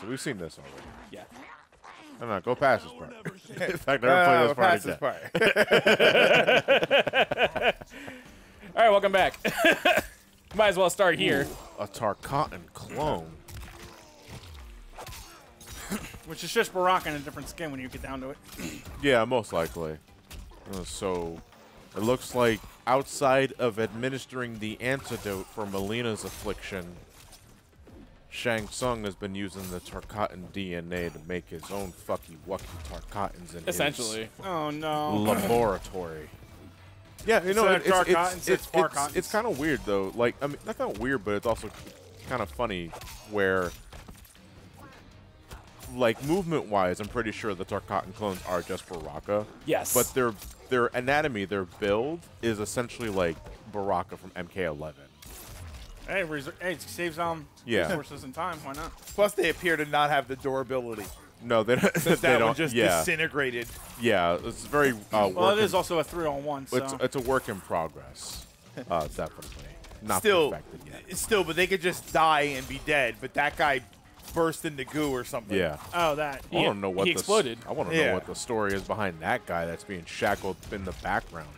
so we've seen this already. Yeah. No, no, go past this part. In fact, No, never no, play this part pass again. this part. All right, welcome back. Might as well start here. A Tarkatan clone. Which is just Baraka in a different skin when you get down to it. Yeah, most likely. Uh, So, it looks like outside of administering the antidote for Mileena's affliction, Shang Tsung has been using the Tarkatan DNA to make his own fucky wucky Tarkatans in Essentially. Oh no. his laboratory. Yeah, you know, Instead it- of it's, it's, it's it's, it's, kind of weird though. Like, I mean, not kind of weird, but it's also kind of funny where, like, movement-wise, I'm pretty sure the Tarkatan clones are just Baraka. Yes. But their their anatomy, their build is essentially like Baraka from MK11. Hey, reser- hey, it saves um Yeah. resources and time. Why not? Plus, they appear to not have the durability. No, they don't. Since they that don't. one just yeah, disintegrated. yeah. It's very. Uh, Well, it work is in- also a three-on-one. So It's, it's a work in progress. Uh, definitely. Not Still, perfected yet. still, but they could just die and be dead. But that guy burst into goo or something. Yeah. oh that. I want to know what he the exploded. I want to Yeah. know what the story is behind that guy that's being shackled in the background.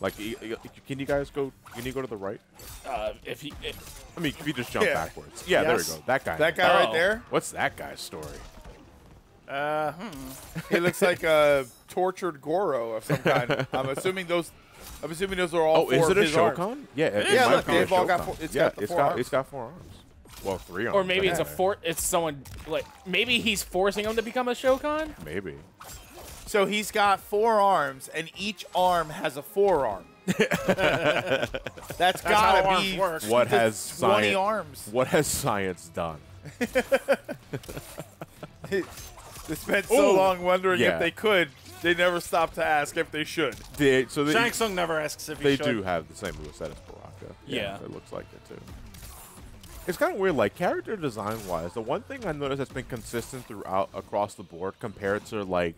Like, y- y- can you guys go? Can you go to the right? Uh, if he, if, I mean, if you just jump Yeah. backwards. Yeah, there we go. That guy. That guy right Oh. there. What's that guy's story? Uh, hmm. He looks like a tortured Goro of some kind. I'm assuming those. I'm assuming those are all Oh, four is of it a his arms. Shokan? Yeah, it, Yeah, look, they've all got Shokan. four- it's yeah, got the it's four got arms. it's got four arms. Well, three arms. or maybe it's a yeah. for it's someone like maybe he's forcing him to become a Shokan. Maybe. So he's got four arms, and each arm has a forearm. That's That's how gotta be work. What has twenty science? arms. What has science done? They spent so Ooh. long wondering Yeah. if they could. They never stopped to ask if they should. They, so they, Shang Tsung never asks if he they should. do have the same moveset as Baraka. Yeah. It looks like it too. It's kind of weird, like character design wise. The one thing I noticed that's been consistent throughout across the board compared to like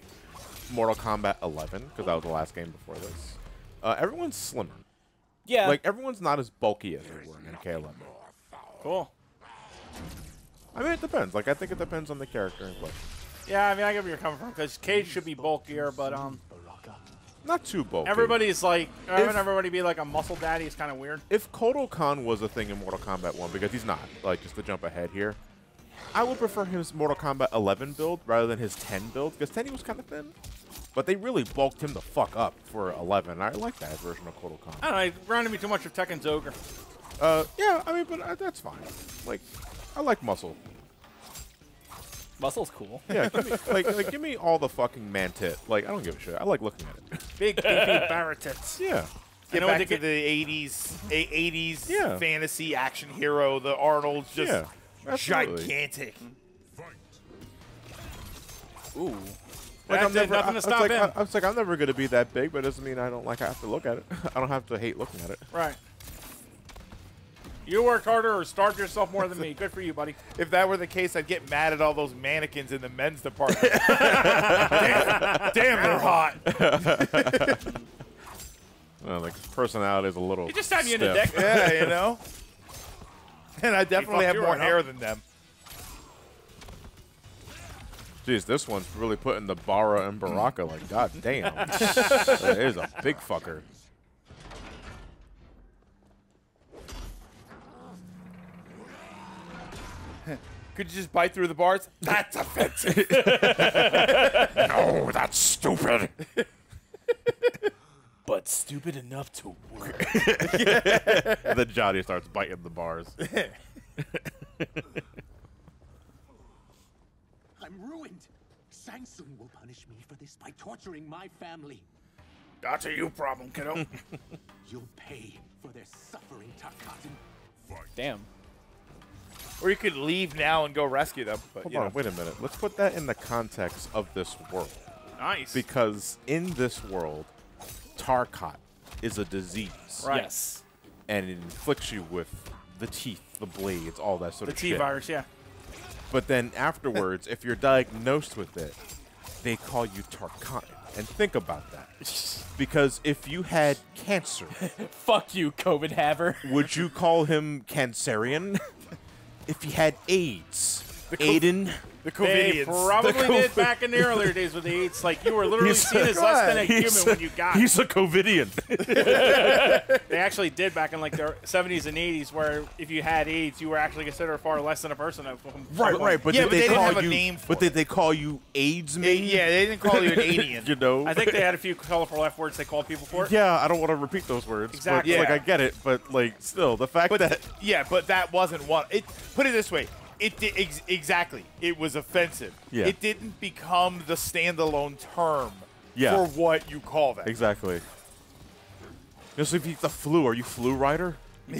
Mortal Kombat 11, because that was the last game before this. Uh, everyone's slimmer. Yeah. Like everyone's not as bulky as they were in MK11. Cool. I mean, it depends. Like I think it depends on the character in question. Yeah, I mean, I get where you're coming from because Cage should be bulkier, but um, Not too bulky. everybody's like having everybody be like a muscle daddy is kind of weird. if Kotal Khan was a thing in Mortal Kombat 1, because he's not, like, just to jump ahead here, I would prefer his Mortal Kombat 11 build rather than his 10 build, because 10 he was kind of thin. But they really bulked him the fuck up for 11. I like that version of Kotal Khan. I don't know. It reminded me too much of Tekken's ogre. Uh, yeah, I mean, but uh, that's fine. Like, I like muscle. muscle's cool. Yeah, give me, like, like, give me all the fucking man tit. Like, I don't give a shit. I like looking at it. Big beefy barretets. Yeah. Get know what back they to get- the 80s, 80s Yeah. fantasy action hero. The Arnold's just Yeah, absolutely. gigantic. Ooh. Like, I'm never, nothing I, to stop like, him. I, was like, I'm never gonna be that big, but it doesn't mean I don't like. I have to look at it. I don't have to hate looking at it. Right. You worked harder or starved yourself more than me. Good for you, buddy. If that were the case, I'd get mad at all those mannequins in the men's department. damn, damn, they're hot. Uh, like his personality is a little. He just stabbed you in the deck. Yeah, you know. And I definitely have more hair up. than them. Jeez, this one's really putting the Bara and Baraka like, god damn. that is a big fucker. Could you just bite through the bars? That's offensive. no, that's stupid. But stupid enough to work. and then Johnny starts biting the bars. I'm ruined. Shang Tsung will punish me for this by torturing my family. That's a you problem, kiddo. You'll pay for their suffering, Tarkatan. Damn. or you could leave now and go rescue them. But Hold you on, know. wait a minute. Let's put that in the context of this world. nice. Because in this world, Tarkat is a disease. Right. Yes. And it inflicts you with the teeth, the blades, all that sort the of T shit. virus, yeah. But then afterwards, if you're diagnosed with it, they call you Tarkatan. And think about that. Because if you had cancer, Fuck you, COVID haver. would you call him Cancerian? if he had AIDS, Aiden. The They probably The did back in the earlier days with the AIDS. Like you were literally He's seen a- as less than a He's human when you got. it. He's a Covidian. They actually did back in like the 70s and 80s, where if you had AIDS, you were actually considered far less than a person. Right, right. But Yeah, but they, they didn't call have a you? name for but did they call you AIDS They- man? yeah, they didn't call you an alien. you know. I think they had a few colorful F words they called people for. it. Yeah, I don't want to repeat those words. but, Exactly. like I get it, but like still, the fact But that yeah, but that wasn't what... It put it this way. It did ex- exactly. It was offensive. Yeah. It didn't become the standalone term Yeah. for what you call that. exactly. Just if you the flu, are you flu rider?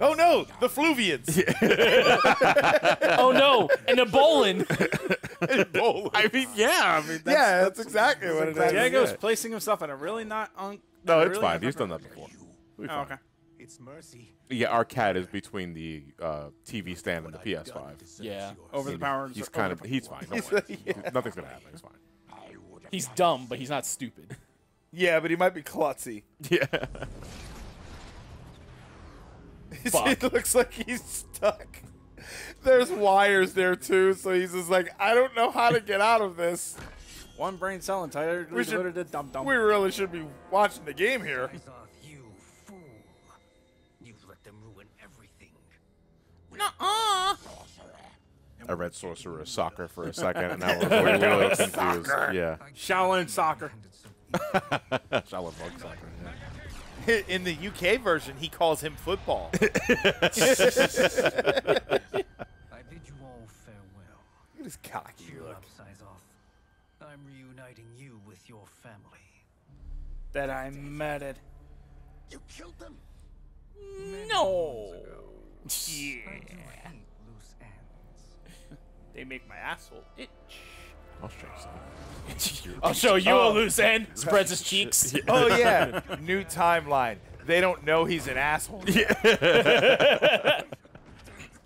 Oh no, the Fluvians. oh no, an Ebolan. I mean, yeah. I mean, that's, yeah, that's exactly what it is. Diego's placing himself in a really not un. no, it's really fine. He's done that before. We'll be Oh, okay. It's mercy. Yeah, our cat is between the uh, TV stand and the PS5. Yeah, Over the power. He's kind of he's fine. Don't worry. Nothing's gonna happen. He's fine. he's dumb, but he's not stupid. Yeah, but he might be klutzy. Yeah. Fuck. it looks like he's stuck. There's wires there too, so he's just like, I don't know how to get out of this. One brain cell entirely We should- devoted to dum dum. We really should be watching the game here. I read Sorcerer Soccer for a second, and I was really, really confused. Yeah. Shaolin soccer. Shaolin Monk Soccer. Yeah. In the UK version, he calls him football. I bid you all farewell. Look at his cocky Cheer look. up, I'm reuniting you with your family. That I murdered. You killed them? No. I do hate loose ends. They make my asshole itch. I'll show you something. I'll show you Oh. a loose end. Spreads his cheeks. Oh yeah, new timeline. They don't know he's an asshole. The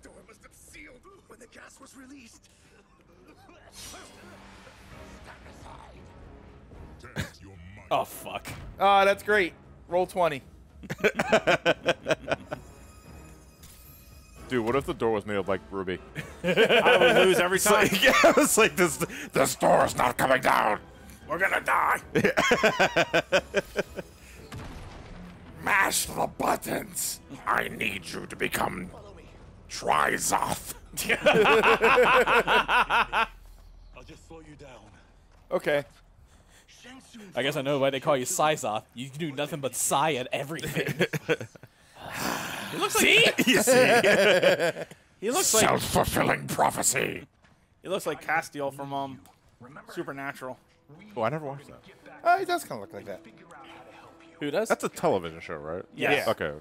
door must have sealed when the gas was released. Oh fuck. Oh, that's great. Roll twenty. Dude, what if the door was made of like ruby? I would lose every time. yeah, it's like this. This door is not coming down. We're gonna die. Mash the buttons. I need you to become Trizoth. I'll just slow you down. Okay. I guess I know why they call you Syzoth. You can do nothing but sigh at everything. He looks like you see, He looks like self-fulfilling prophecy. he looks like Castiel from um Supernatural. Oh, I never watched that. Oh, he does kind of look like that. who does? That's a television show, right? Yes. Okay.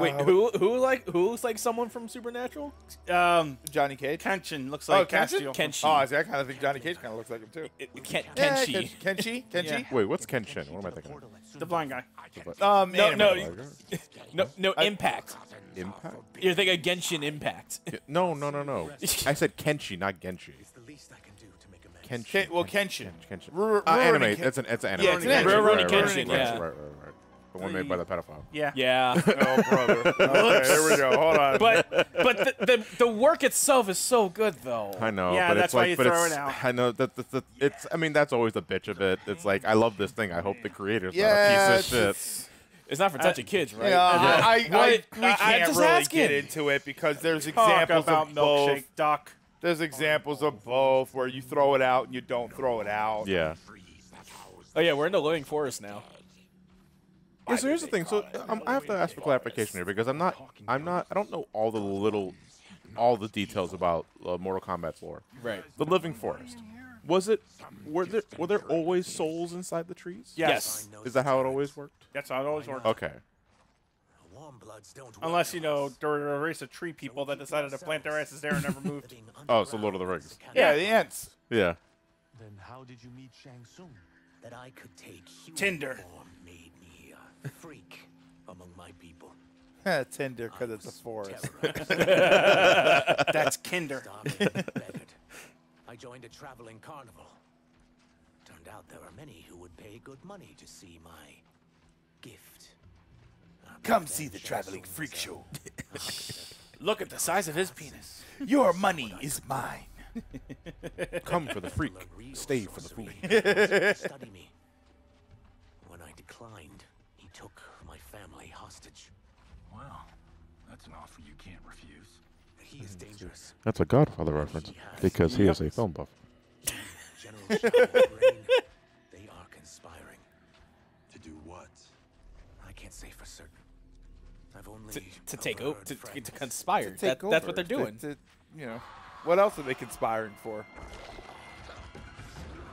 Wait, Uh, who who like who looks like someone from Supernatural? Um, Johnny Cage. Kenshin looks like Oh, like Kenshin? Castiel. Kenshi. Oh, I see, I kind of think Johnny Cage kind of looks like him too. Ken, Yeah, Kenshi. Ken- Kenshi. Kenshi. Yeah. Wait, what's Kenshin? What am I thinking? of? the blind guy. Um, No, anime. no, no, no. Impact. Impact? You're thinking Genshin Impact. No, no, no, no. I said Kenshi, not Genshi. It's the least I can do to make amends. Kenshi. Ken- well, Kenshin. Kenshin. Ru- Uh, anime. Ken- It's an it's an anime. Yeah, it's an anime. Rurouni Kenshin, yeah. Right, right, right. The one made by the pedophile. Yeah. Yeah. Oh, brother. Okay, here we go. Hold on. But but the, the the work itself is so good though. I know, Yeah, but that's it's why like, you but throw it's, it out. I know that, that, that it's. I mean, that's always the bitch of it. It's like I love this thing. I hope the creator's yeah, not a piece it's- of shit. it's- It's not for touching uh, kids, right? Yeah, I, I, I, we I- I can't just really asking. get into it because there's Talk examples about of both. milkshake duck. There's examples of both where you throw it out and you don't throw it out. Yeah. Oh yeah, we're in the living forest now. Yeah, so here's the thing. So um, I have to ask for clarification here because I'm not, I'm not, I don't know all the little, all the details about uh, Mortal Kombat's lore. Right. The Living Forest. Was it? Were there were there always souls inside the trees? Yes. Is that how it always worked? That's how it always worked. Okay. Warm bloods don't Unless you know there were a race of tree people that decided to plant their asses there and never moved. Oh, so Lord of the Rings. Yeah, the ants. Yeah. Then how did you meet Shang Tsung? That I could take human Tinder. form made me a freak among my people. Tinder because it's a forest. That's Kinder. Starving and beggared. I joined a traveling carnival. Turned out there are many who would pay good money to see my gift. Uh, but Come see the traveling freak show. Look at the size of his penis. Your money is mine. Come for the freak, stay for the food. Study me. When I declined, he took my family hostage. Well, that's an offer you can't refuse. He is hmm. dangerous. That's a Godfather reference because he is a film buff. General Shao they are conspiring. To do what? I can't say for certain. I've only To, to take over, overheard to, to conspire. Take That, that's what they're doing. to- you know, what else are they conspiring for?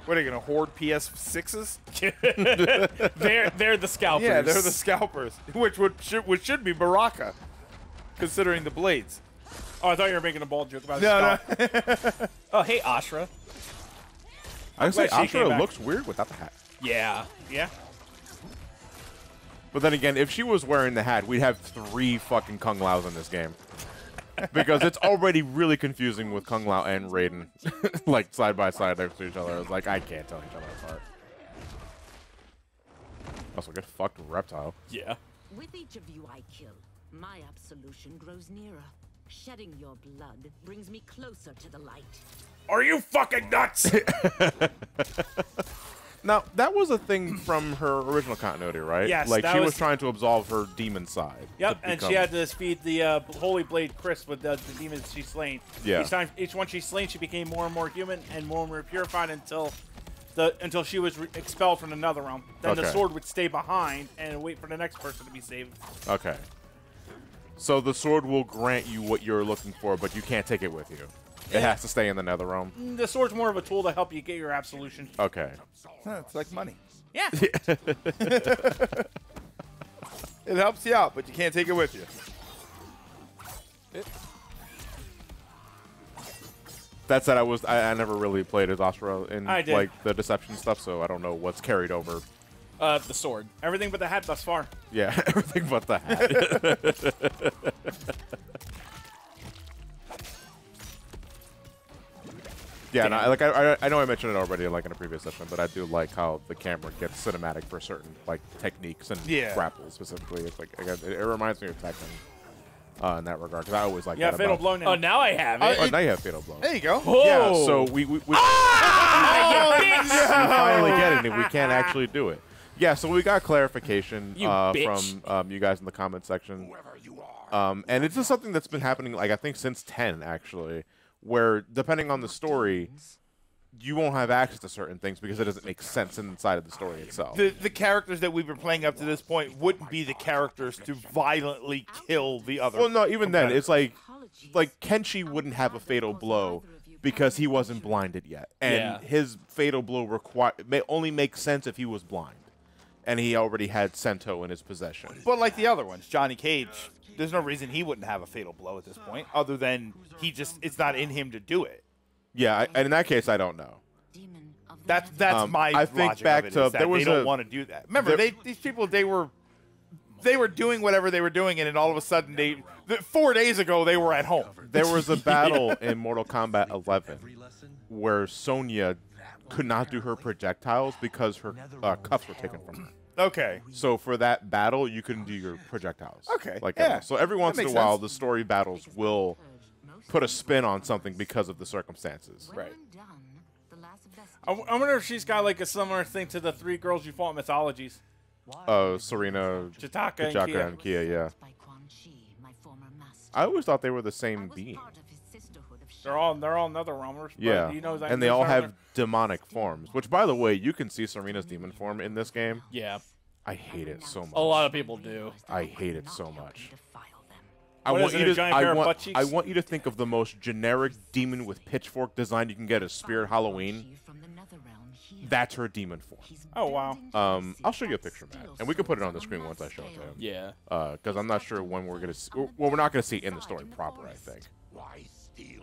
What are they gonna hoard PS6s? they're they're the scalpers. Yeah, they're the scalpers, which would should, which should be Baraka, considering the blades. Oh, I thought you were making a bald joke about No, his no. Oh, hey, Ashrah. I say glad she came Ashura back. looks weird without the hat. Yeah. Yeah. But then again, if she was wearing the hat, we'd have three fucking Kung Laos in this game. because it's already really confusing with Kung Lao and Raiden, like side by side next to each other. It's like I can't tell each other apart. Also, get fucked reptile. Yeah. With each of you I kill, my absolution grows nearer. Shedding your blood brings me closer to the light. Are you fucking nuts? Now that was a thing from her original continuity, right? Yes, Like she was, was- trying to absolve her demon side. Yep, to and she had to feed the uh, Holy Blade Kriss with the, the demons she slain. Yeah. Each time, each one she slain, she became more and more human and more and more purified until the until she was re- expelled from another realm. Then the sword would stay behind and wait for the next person to be saved. Okay. So the sword will grant you what you're looking for, but you can't take it with you. It has to stay in the nether realm. Mm, the sword's more of a tool to help you get your absolution. Okay. it's like money. Yeah. It helps you out, but you can't take it with you. That said, I was I, I never really played as Astra in like the deception stuff, so I don't know what's carried over. Uh, the sword. Everything but the hat thus far. Yeah, everything but the hat. yeah, no, I- like I, I, I know I mentioned it already, like in a previous session, but I do like how the camera gets cinematic for certain like techniques and Yeah. grapples specifically. It's like again, it, it reminds me of Tekken uh, in that regard because I always like Yeah, that Fatal about- Blow now. Oh, now I have it. Oh, now you have Fatal Blow. There you go. Oh. Yeah, so we we, we, we Ah, finally get it, and we can't actually do it. Yeah, so we got clarification You uh, from um, you guys in the comment section, um, and it's just something that's been happening, like I think since ten actually, where depending on the story, you won't have access to certain things because it doesn't make sense inside of the story itself. The, the characters that we've been playing up to this point wouldn't be the characters to violently kill the other. Well, no, even then, it's like like Kenshi wouldn't have a fatal blow because he wasn't blinded yet, and Yeah. his fatal blow require may only make sense if he was blind, and he already had Sento in his possession. But like the other ones, Johnny Cage, there's no reason he wouldn't have a fatal blow at this point, other than he just it's not in him to do it. Yeah, I, and in that case, I don't know. Demon of the That's that's Um, my I think logic back of it, to- is that there was they don't a- want to do that. Remember, there- they these people they were they were doing whatever they were doing, and then all of a sudden they th- four days ago they were at home. There was a battle in Mortal Kombat 11 where Sonya could not do her projectiles because her uh, cuffs were taken from her. Okay, So for that battle, you couldn't do your projectiles. Okay, Like yeah. so every once in a while, sense. the story battles will put a spin on something because of the circumstances. Right. I'm done, the last vestige I, w- I wonder if she's got like a similar thing to the three girls you fought in mythologies. Uh, Serena, Chitaka and Chaka, Kia. and Kia. Yeah, by Quan Chi, my former master. I always thought they were the same being. They're all they're all nether realmers. but Yeah, he knows and they all have demonic forms. Which, by the way, you can see Serena's demon form in this game. Yeah. I hate it so much. A lot of people do. I hate it so much. I What want is you to. I want. I want you to think of the most generic demon with pitchfork design you can get as Spirit Halloween. She from the nether realm here. That's her demon form. Oh, wow. Um, I'll show you a picture, Matt, steals and we can put it on the screen once I show it to him. Yeah. Because I'm not sure when we're gonna see. Well, we're not gonna see it in the story proper. I think. Why steal souls, Ashrah?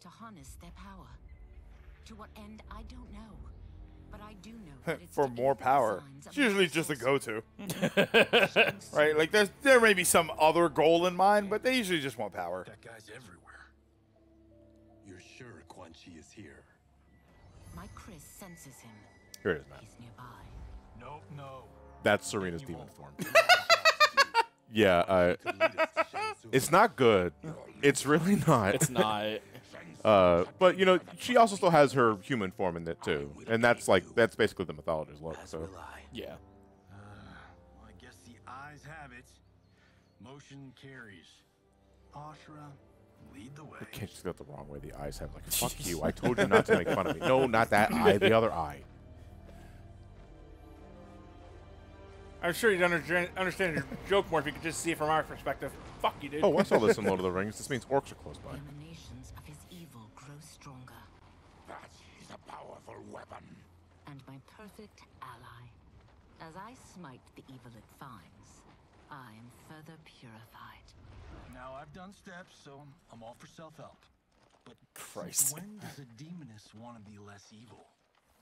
To harness their power. To what end, I don't know. But I do know that it's for more power. designs It's usually just a go-to, right? Like there's there may be some other goal in mind, but they usually just want power. That guy's everywhere. You're sure Quan Chi is here? My My Kriss senses him. Here it is, man. He's nearby. No, no. That's Serena's demon form. yeah, uh, it's not good. It's really not. It's not. Uh, but you know, she also still has her human form in it too, and that's like that's basically the mythologist look. So will I. Yeah. I guess the eyes have it. Motion carries. Ashrah, lead the way. I can't just got the wrong way. The eyes have like fuck you. I told you not to make fun of me. No, not that eye. The other eye. I'm sure you'd understand, understand your joke more if you could just see it from our perspective. Fuck you, dude. Oh, I saw this in Lord of the Rings. This means orcs are close by. The emanations of his evil grow stronger. That is a powerful weapon. And my perfect ally. As I smite the evil it finds, I am further purified. Now I've done steps, so I'm, I'm all for self-help. But Christ. when does a demoness want to be less evil?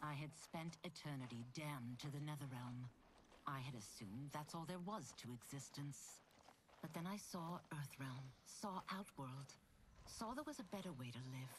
I had spent eternity damned to the Netherrealm. I had assumed that's all there was to existence. But then I saw Earthrealm, saw Outworld, saw there was a better way to live,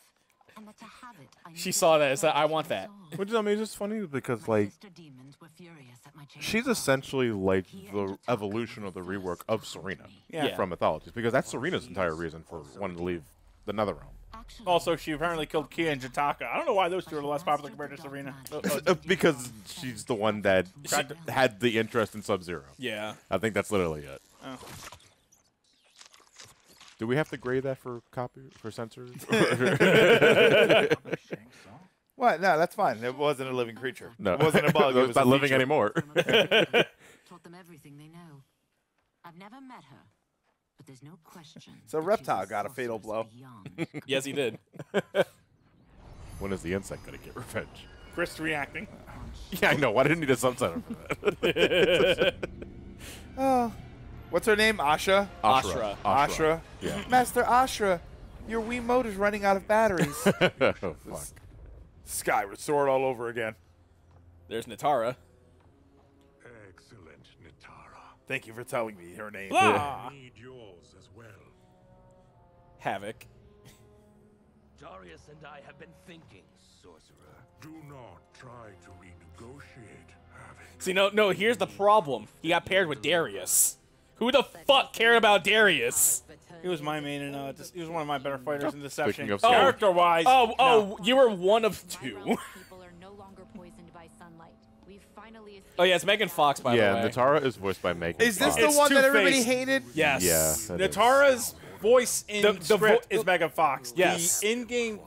and that to have it, I She saw to that and said, "I want that." soul. Which I mean, it's just funny because like sister demons were furious at my change of she's essentially like the evolution were of the the rework of Serena. Yeah. from mythologies because that's Serena's entire reason for wanting to leave the Netherrealm. Actually, Also, she apparently killed Kia and Jataaka. I don't know why those two are less popular compared to Serena. Uh, because she's the one that She- had the interest in Sub Zero. Yeah. I think that's literally it. Oh. Do we have to grade that for copy for censors? Shang What? No, that's fine. It wasn't a living creature. no, It wasn't a bug. It it's was not a living feature. anymore. taught them everything they know. I've never met her, but there's no question. So Reptile got a fatal blow. Yes, he did. when is the insect gonna get revenge? Kriss reacting. Yeah, I know. Why didn't need a subtitle for that? Oh, what's her name? Asha. Ashrah. Ashrah. Yeah. Master Ashrah, your Wiimote is running out of batteries. oh, fuck. Skyward Sword all over again. There's Natara. Thank you for telling me her name. Blah. Need yours as well. Havik. Darius and I have been thinking, sorcerer. Do not try to renegotiate, Havik. See, no, no. Here's the problem. He got paired with Darius. Who the fuck cared about Darius? He was my main and uh, he was one of my better fighters in Deception. Speaking Character wise, Oh, oh, you were one of two. Oh yeah, it's Megan Fox by Yeah, the way. Yeah, Natara is voiced by Megan. Is this Fox. the It's one that everybody hated? Yes. Yeah. that is. Natara's voice in The- the script vo- is Megan Fox. Yes. The in-game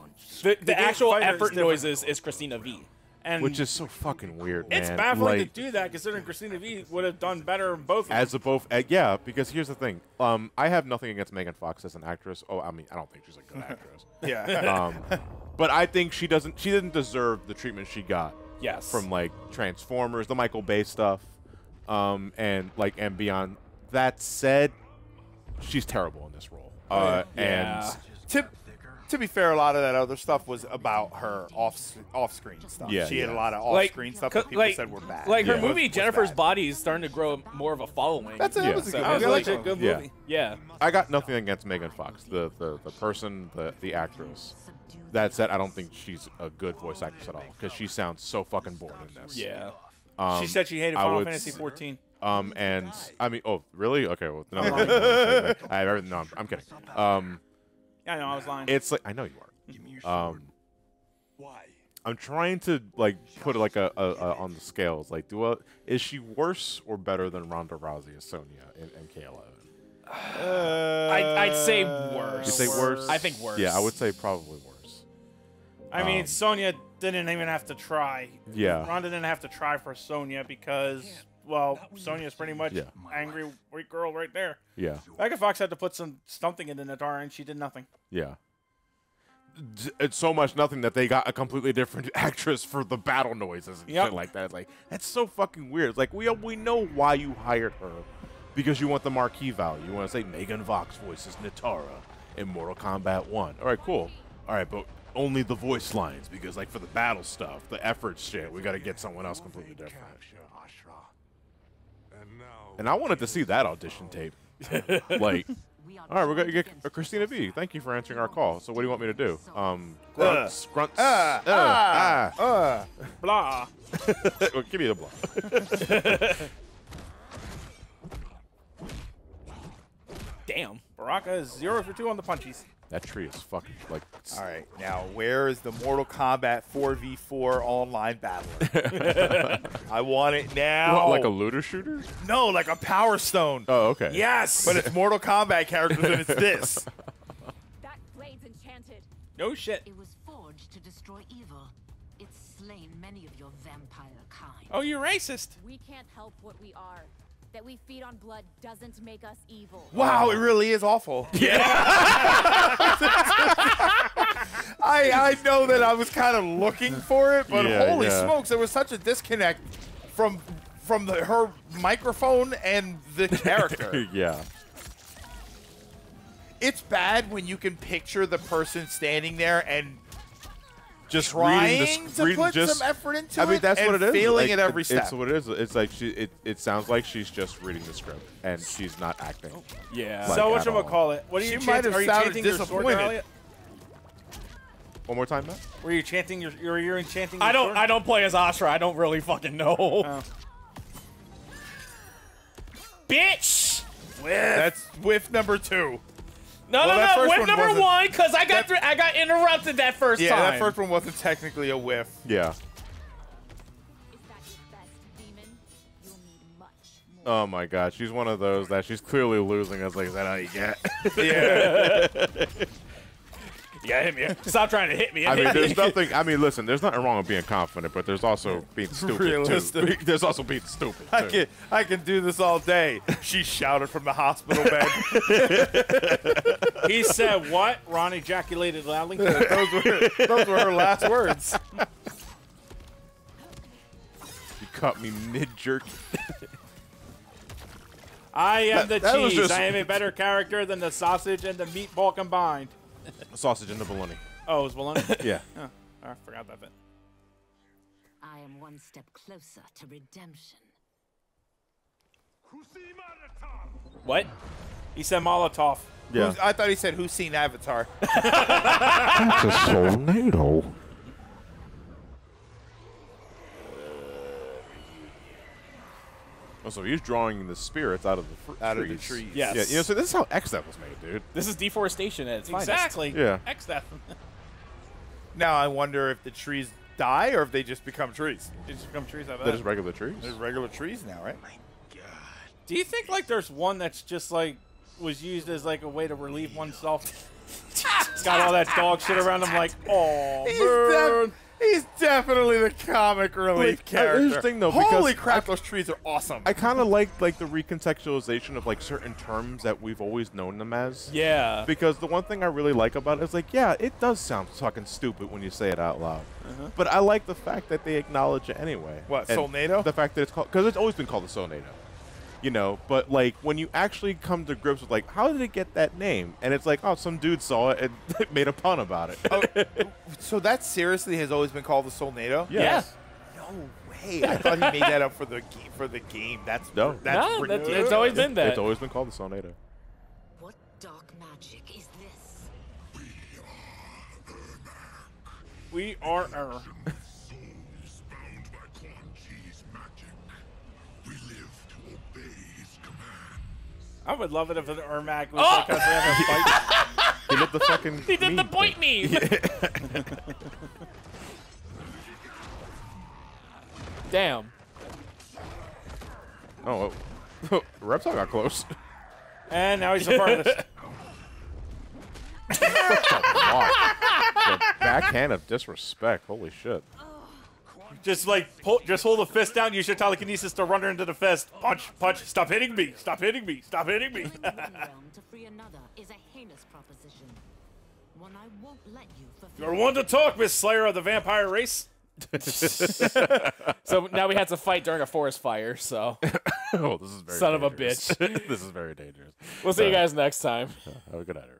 The, the, The actual fighter is effort different. noises is Cristina Vee. and Which is so fucking weird, man. it's baffling like, to do that considering Cristina Vee would have done better in both. As a both, uh, yeah, because here's the thing. Um, I have nothing against Megan Fox as an actress. Oh, I mean, I don't think she's a good actress. Yeah. Um, but I think she doesn't. She didn't deserve the treatment she got Yes. from like Transformers, the Michael Bay stuff, um, and like and beyond. That said, she's terrible in this role. Uh, Yeah. And to, to be fair, a lot of that other stuff was about her off off screen stuff. Yeah, she had a lot of off like, screen stuff that people like, said were bad. Like her Yeah. movie Was- was Jennifer's bad. Body is starting to grow more of a following. That's it. Yeah. That was a So good that was movie. I like a good Yeah. movie. Yeah. I got nothing against Megan Fox, the the, the person, the the actress. That said, I don't think she's a good voice actress at all because she sounds so fucking bored in this. Yeah. Um, she said she hated Final would Fantasy s- 14. Um, and I mean, oh, really? Okay, well, no, I have everything. No, I'm, I'm kidding. Um, Yeah, I know, I was lying. it's like I know you are. Give me your are. sword. Um, Why? I'm trying to like put it like a, a, a on the scales. Like, do a, is she worse or better than Ronda Rousey as Sonya and, and Kayla? I'd, I'd say worse. You say worse? I think worse. Yeah, I would say probably worse. I mean, um, Sonya didn't even have to try. Yeah. Ronda didn't have to try for Sonya because, well, Sonya's pretty much Yeah. angry white girl right there. Yeah, Megan Fox had to put some something into Natara, and she did nothing. yeah. It's so much nothing that they got a completely different actress for the battle noises and Yep. shit like that. It's like that's so fucking weird. It's like we we know why you hired her because you want the marquee value. You want to say Megan Fox voices Natara in Mortal Kombat One. All right, cool. All right, but only the voice lines because like for the battle stuff, the effort shit, we got to get someone else completely different. Capture Ashrah. And I wanted to see that audition tape. like All right, we're gonna get uh, Cristina Vee. Thank you for answering our call. So what do you want me to do? Um, Uh, grunts, grunts. Ah, uh, ah, ah. uh. Blah. Well, give me the blah. Damn. Baraka is zero for two on the punchies. That tree is fucking like. All right, now where is the Mortal Kombat 4v4 online battle? I want it now. What, like a looter shooter? no, like a Power Stone. Oh, okay. Yes. But it's Mortal Kombat characters and it's this. That blade's enchanted. no shit. It was forged to destroy evil. It's slain many of your vampire kind. Oh, you're racist. We can't help what we are. That we feed on blood doesn't make us evil. Wow, it really is awful. Yeah. I I know that I was kind of looking for it, but Yeah, holy yeah. smokes, there was such a disconnect from from the, her microphone and the character. yeah. it's bad when you can picture the person standing there and Just trying reading the to reading put just, some effort into I mean, it that's and what it is. failing like, at every it- step. It's what it is. It's like she. It, it sounds like she's just reading the script and she's not acting. Oh, yeah. Like, so at what should all. call it? What are you She might chanting? have Are you sounded chanting your sword, disappointed. Elliot? One more time, Matt. Were you chanting your? Or you're enchanting? Your I don't. sword? I don't play as Astra. I don't really fucking know. Oh. Bitch. That's whiff number two. No, Well, no, no. first Whip one number one, because I got that- through, I got interrupted that first Yeah, time. that first one wasn't technically a whiff. Yeah. Is that your best, oh demon? You'll need much more. Oh my God, she's one of those that she's clearly losing. I was like, is that how you get? Yeah. Yeah, hit me. Stop trying to hit me. I mean, there's nothing. I mean, listen, there's nothing wrong with being confident, but there's also being stupid Realistic. too. There's also being stupid. I can I can do this all day. She shouted from the hospital bed. He said what? Ron ejaculated loudly. those were those were her last words. You caught me mid jerk. I am the That- that cheese. just- I am a better character than the sausage and the meatball combined. Sausage and the bologna. Oh, it was bologna? Yeah. oh, I forgot about that bit. I am one step closer to redemption. what? He said Molotov. Yeah. Who's- I thought he said who's seen Avatar. That's a tornado. Oh, so he's drawing the spirits out of the fr- Out of the trees. trees. Yes. Yeah, you know, so this is how X that was made, dude. This is deforestation at its finest. Exactly. Yeah. X that. Now I wonder if the trees die or if they just become trees. They just become trees out of That that. is regular trees. There's regular trees now, right? Oh my God. Do you think like there's one that's just like was used as like a way to relieve oneself? Got all that dog shit around him, like, oh He's, man. He's definitely the comic relief Like, uh, character. here's the thing, though, Holy crap, I- those trees are awesome. I kind of like like the recontextualization of like certain terms that we've always known them as. Yeah. Because the one thing I really like about it is like, yeah, it does sound fucking stupid when you say it out loud. But I like the fact that they acknowledge it anyway. What, And Soulnado? The fact that it's called because it's always been called the Soulnado. You know, but like when you actually come to grips with like, how did it get that name? And it's like, oh, some dude saw it and made a pun about it. oh, so that seriously has always been called the Soulnado? Yes. No way. I thought he made that up for the ga- for the game. That's No. That's no, that's, ridiculous. it's always been that. It's always been called the Soulnado. What dark magic is this? We are er. I would love it if an Ermac was Oh! like us a fight. He did the fucking. he did the point thing. meme. Damn. Oh, oh. Reptile got close. And now he's a part of this. Wow. the backhand of disrespect. Holy shit. Just like pull, just hold the fist down. Use your telekinesis to run her into the fist. Punch, punch. Stop hitting me. Stop hitting me. Stop hitting me. Freeing one realm to free another is a heinous proposition. One I won't let you. You're one to talk, Miss Slayer of the vampire race. So now we had to fight during a forest fire. So Oh, this is very Son of a bitch. this is very dangerous. we'll see you Uh, guys next time. Have a good night, everyone.